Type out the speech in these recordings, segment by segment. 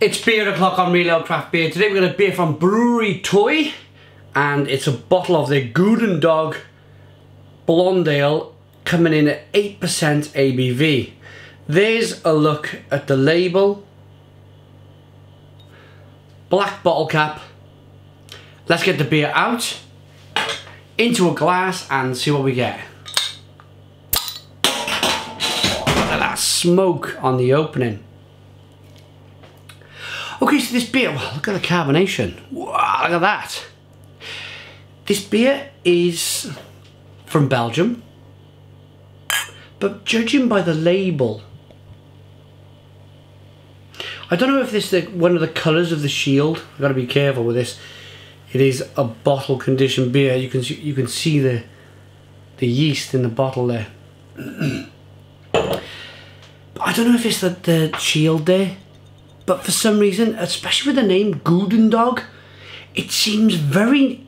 It's beer o'clock on Real Ale Craft Beer. Today we're going to beer from Brewery Toye and it's a bottle of the Goedendag Blonde Ale coming in at 8% ABV. There's a look at the label. Black bottle cap. Let's get the beer out into a glass and see what we get. Look at that smoke on the opening. This beer, look at the carbonation. Wow, look at that. This beer is from Belgium, but judging by the label, I don't know if this is one of the colours of the shield. I've got to be careful with this. It is a bottle conditioned beer. You can see, you can see the the yeast in the bottle there. I don't know if it's the, the shield there but for some reason, especially with the name Goedendag, it seems very,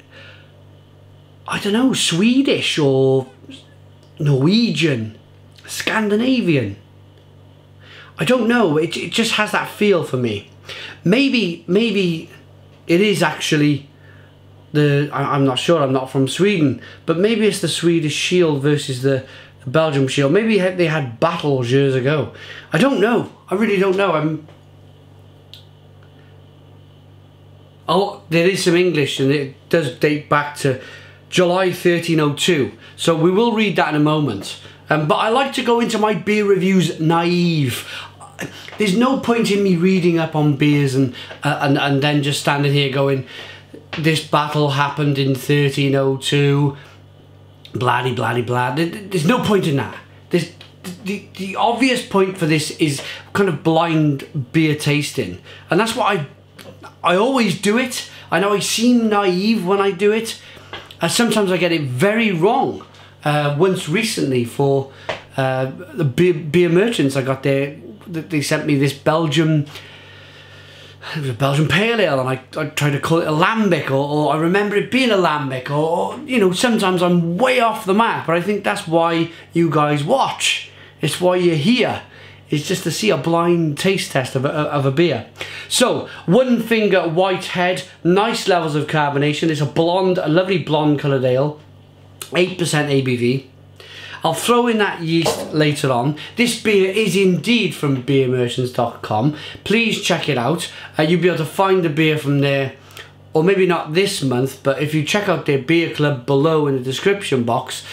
I don't know, Swedish or Norwegian, Scandinavian. I don't know, it, it just has that feel for me. Maybe, maybe it is actually the, I, I'm not sure, I'm not from Sweden, but maybe it's the Swedish Shield versus the, the Belgium Shield. Maybe they had battles years ago. I don't know. I really don't know. I'm oh, there is some English and it does date back to July 1302. So we will read that in a moment. Um, but I like to go into my beer reviews naive. There's no point in me reading up on beers and, uh, and, and then just standing here going, this battle happened in 1302, bloody, bloody, blah. There's no point in that. There's, the, the obvious point for this is kind of blind beer tasting. And that's what I I always do it. I know I seem naive when I do it. Uh, sometimes I get it very wrong. Uh, once recently for uh, the beer, beer, merchants I got there, they sent me this a Belgian pale ale and I, I tried to call it a lambic or, or I remember it being a lambic or, you know sometimes I'm way off the map but I think that's why you guys watch it's why you're here is just to see a blind taste test of a, of a beer. So, one finger white head, nice levels of carbonation. It's a blonde, a lovely blonde coloured ale, 8% ABV. I'll throw in that yeast later on. This beer is indeed from beermerchants.com. Please check it out. Uh, you'll be able to find the beer from there or maybe not this month, but if you check out their beer club below in the description box,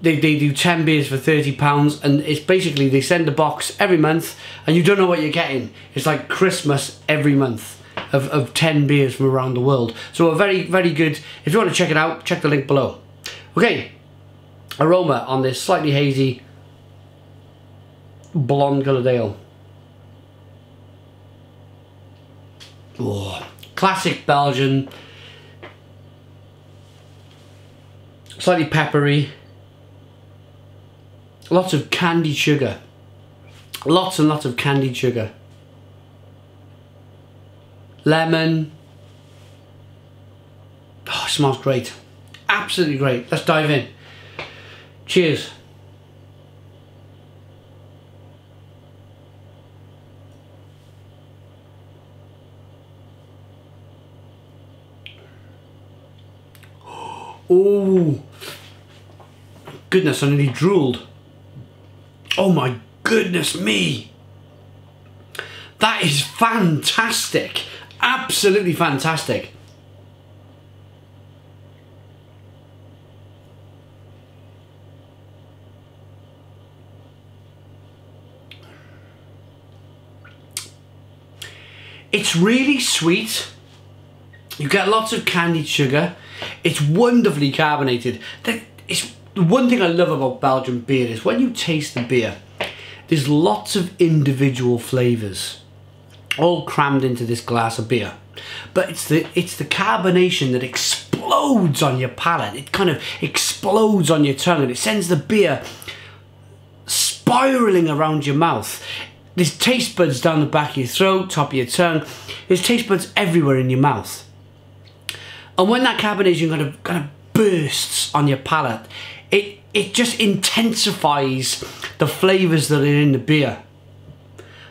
they, they do 10 beers for 30 pounds and it's basically they send a box every month and you don't know what you're getting. It's like christmas every month of, of 10 beers from around the world. So a very very good if you want to check it out check the link below. Okay aroma on this slightly hazy blonde coloured ale. Oh, classic belgian. Slightly peppery Lots of candied sugar. Lots and lots of candied sugar. Lemon. Oh, smells great. Absolutely great. Let's dive in. Cheers. Oh, goodness, I nearly drooled. Oh my goodness me. That is fantastic. Absolutely fantastic. It's really sweet. You get lots of candied sugar. It's wonderfully carbonated. It's the one thing I love about Belgian beer is when you taste the beer, there's lots of individual flavours all crammed into this glass of beer. But it's the it's the carbonation that explodes on your palate. It kind of explodes on your tongue and it sends the beer spiraling around your mouth. There's taste buds down the back of your throat, top of your tongue. There's taste buds everywhere in your mouth. And when that carbonation kind of kind of bursts on your palate, it it just intensifies the flavors that are in the beer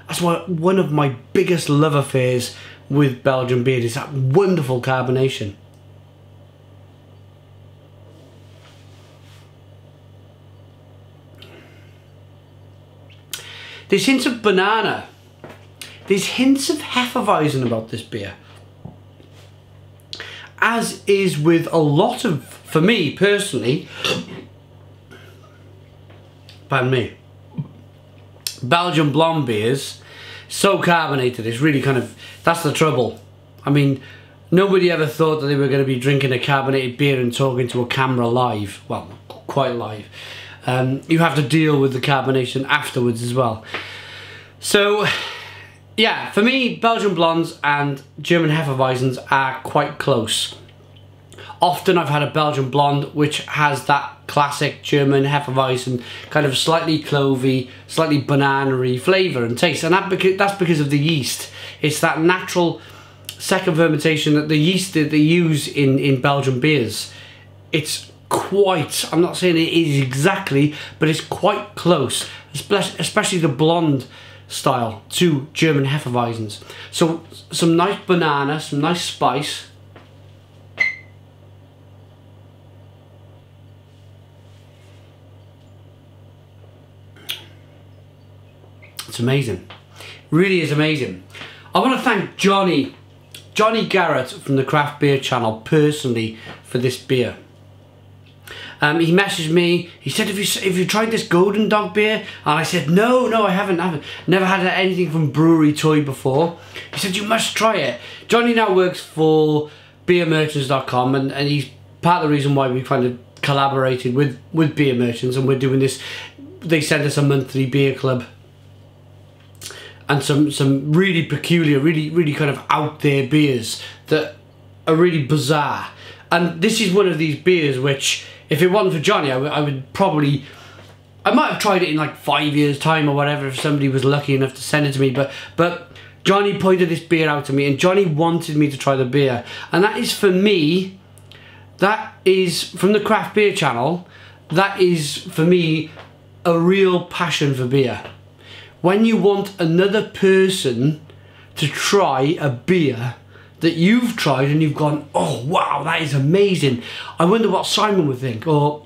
that's why one of my biggest love affairs with Belgian beer is that wonderful carbonation. There's hints of banana. There's hints of Hefeweizen about this beer. As is with a lot of, for me personally, pardon me, Belgian blonde beers, so carbonated, it's really kind of, that's the trouble. I mean, nobody ever thought that they were going to be drinking a carbonated beer and talking to a camera live. Well, quite live. Um, you have to deal with the carbonation afterwards as well. So, yeah, for me, Belgian blondes and German Hefeweizens are quite close. Often I've had a Belgian blonde which has that classic German Hefeweizen kind of slightly clovey, slightly banana flavour and taste. And that beca that's because of the yeast. It's that natural second fermentation that the yeast that they use in, in Belgian beers. It's quite, I'm not saying it is exactly, but it's quite close, especially the blonde style to German Hefeweizens. So some nice banana, some nice spice. It's amazing. Really is amazing. I want to thank Johnny, Johnny Garrett from the Craft Beer channel personally for this beer. Um, he messaged me. He said, "Have you have you tried this Golden Dog beer?" And I said, "No, no, I haven't. I haven't. Never had anything from Brewery Toye before." He said, "You must try it." Johnny now works for BeerMerchants.com, and and he's part of the reason why we kind of collaborated with with Beer Merchants, and we're doing this. They send us a monthly beer club and some some really peculiar, really really kind of out there beers that are really bizarre. And this is one of these beers which if it wasn't for Johnny, I, I would probably, I might have tried it in like five years' time or whatever if somebody was lucky enough to send it to me. But but Johnny pointed this beer out to me, and Johnny wanted me to try the beer, and that is for me. That is from the craft beer channel. That is for me a real passion for beer. When you want another person to try a beer that you've tried and you've gone, oh wow, that is amazing. I wonder what Simon would think, or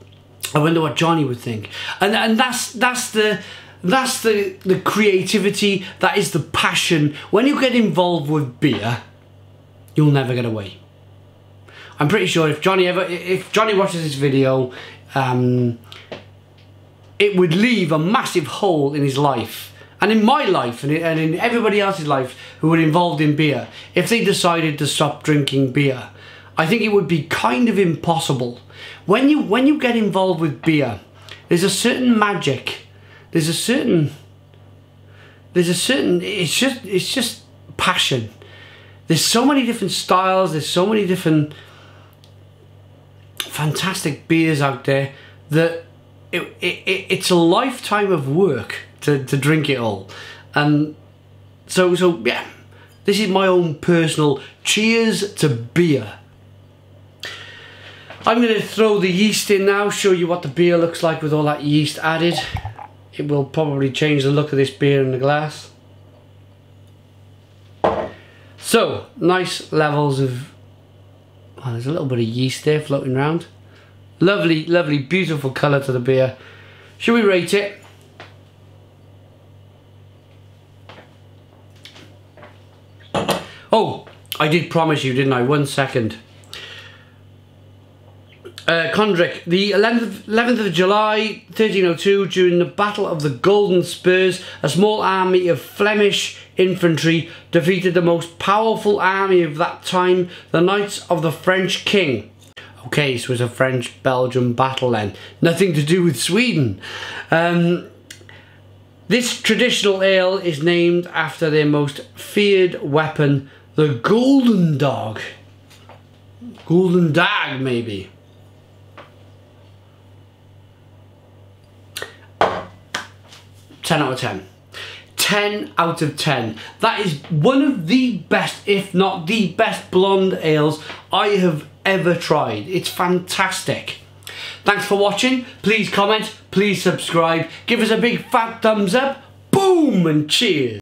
I wonder what Johnny would think. And and that's that's the that's the the creativity, that is the passion. When you get involved with beer, you'll never get away. I'm pretty sure if Johnny ever if Johnny watches this video, um, it would leave a massive hole in his life and in my life and in everybody else's life who were involved in beer, if they decided to stop drinking beer, I think it would be kind of impossible. When you when you get involved with beer, there's a certain magic. There's a certain there's a certain it's just it's just passion. There's so many different styles, there's so many different fantastic beers out there that it, it, it's a lifetime of work to, to drink it all. And so, so yeah, this is my own personal cheers to beer. I'm going to throw the yeast in now, show you what the beer looks like with all that yeast added. It will probably change the look of this beer in the glass. So, nice levels of... There's a little bit of yeast there floating around. Lovely, lovely, beautiful colour to the beer. Should we rate it? Oh, I did promise you, didn't I? One second. Uh, Kortrijk, the 11th, 11th of July 1302, during the Battle of the Golden Spurs, a small army of Flemish infantry defeated the most powerful army of that time, the Knights of the French King. Okay, so it was a French-Belgian battle then. Nothing to do with Sweden. Um, this traditional ale is named after their most feared weapon, the Golden Dog. Golden Dog, maybe. Ten out of ten. 10 out of 10. That is one of the best, if not the best blonde ales I have ever tried. It's fantastic. Thanks for watching. Please comment, please subscribe, give us a big fat thumbs up, boom, and cheers.